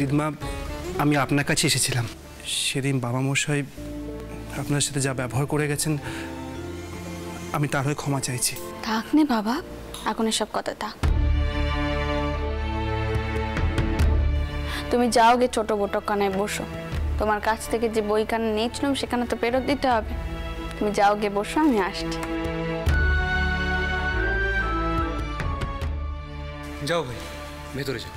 দিদমা আমি আপনার কাছে এসেছিলাম। সেদিন বাবা মশাই আপনার সাথে যা ব্যবহার করে গেছেন আমি তার হয়ে ক্ষমা চাইছি। থাক নে বাবা এখন এসব কথা থাক। তুমি যাও গে ছোট বটক কানায় বসো। তোমার কাছ থেকে যে বই কানে নিয়েছিলাম সেখানে তো ফেরত দিতে হবে। তুমি যাও গে বসো আমি আসছি। যাও ভাই ভেতরে যাও।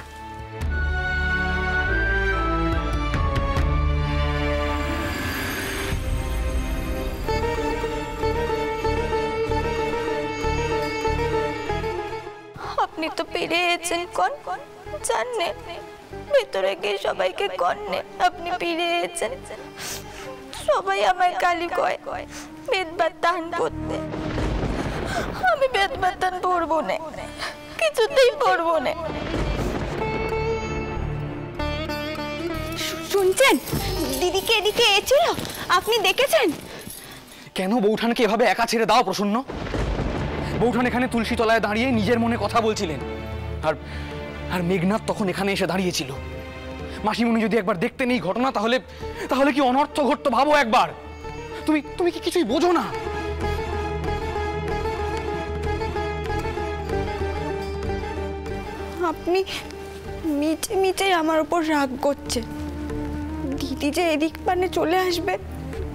আপনি তো পেরিয়েছেন কোন? জাননে? ভেতরে গিয়ে সবাইকে কন্যে আপনি পেরিয়েছেন? সবাই আমায় গালি কয়। বেদবাদ দান করতে। আমি বেদবাদ দান পড়ব না। কিছুতেই পড়ব না। শুনছেন? দিদিকে এদিকে এছিল আপনি দেখেছেন? কেন বৌঠানকে এভাবে একা ছেড়ে দাও প্রসন্ন? বৌঠান এখানে তুলসী তলায় দাঁড়িয়ে নিজের মনে কথা বলছিলেন। আর আর মেঘনাথ তখন এখানে এসে দাঁড়িয়েছিল। মাসিমণি যদি একবার দেখতে নেই ঘটনা, তাহলে তাহলে কি অনর্থ ঘটতো ভাবো একবার? তুমি তুমি কি কিছুই বোঝো না? আপনি মিটে মিটে আমার উপর রাগ করছে। দিদি যে এদিক মানে চলে আসবে,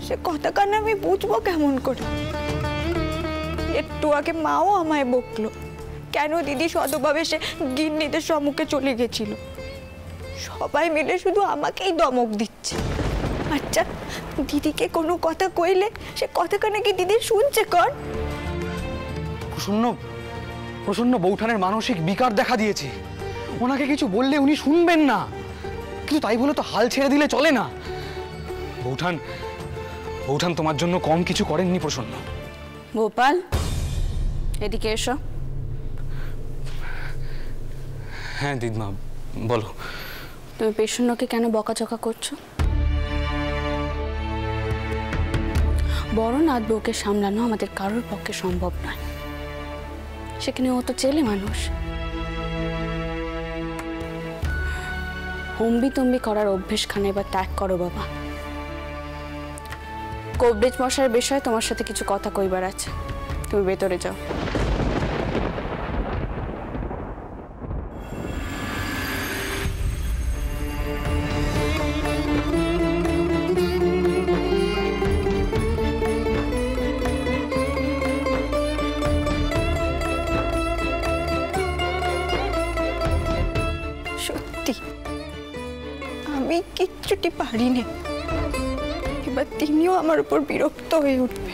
সে কথা কানে আমি বুঝব কেমন করে? একটু মাও আমায় বকলো। কেন দিদি শতভাবে সে গিন্নিদের সম্মুখে চলে গেছিল? সবাই মিলে শুধু আমাকেই দমক দিচ্ছে। আচ্ছা দিদিকে কোনো কথা কইলে সে কথা কানে কি দিদি শুনছে কর। প্রসন্ন প্রসন্ন বৌঠানের মানসিক বিকার দেখা দিয়েছে। ওনাকে কিছু বললে উনি শুনবেন না। কিন্তু তাই বলে তো হাল ছেড়ে দিলে চলে না। বৌঠান বৌঠান তোমার জন্য কম কিছু করেননি প্রসন্ন। গোপাল এদিকে এসো। হ্যাঁ দিদমা বলো। তুমি পেশন্যকে কেন বকাচকা করছ? বড় নাথ বউকে সামলানো আমাদের কারোর পক্ষে সম্ভব নয়। সেখানে ও তো চেলে মানুষ? হম্বি তম্বি করার অভ্যেসখানে এবার ত্যাগ করো বাবা। কোবরেজ মশার বিষয়ে তোমার সাথে কিছু কথা কইবার আছে। তুমি ভেতরে যাও। সত্যি, আমি কিচ্ছুটি পারি না এবার তিনিও আমার উপর বিরক্ত হয়ে উঠবে।